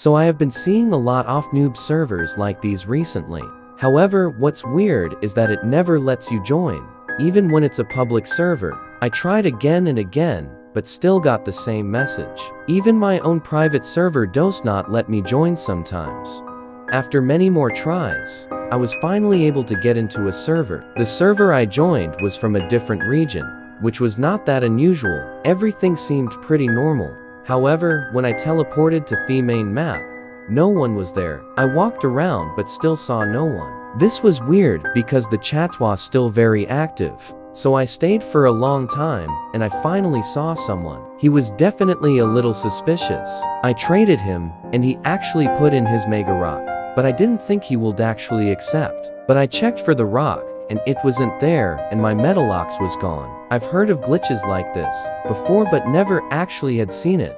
So I have been seeing a lot off noob servers like these recently. However, what's weird is that it never lets you join, even when it's a public server. I tried again and again, but still got the same message. Even my own private server does not let me join sometimes. After many more tries, I was finally able to get into a server. The server I joined was from a different region, which was not that unusual. Everything seemed pretty normal. However, when I teleported to the main map, no one was there. I walked around but still saw no one. This was weird because the chat was still very active. So I stayed for a long time, and I finally saw someone. He was definitely a little suspicious. I traded him, and he actually put in his Mega Rock. But I didn't think he would actually accept. But I checked for the rock, and it wasn't there, and my Metal Ox was gone. I've heard of glitches like this before but never actually had seen it.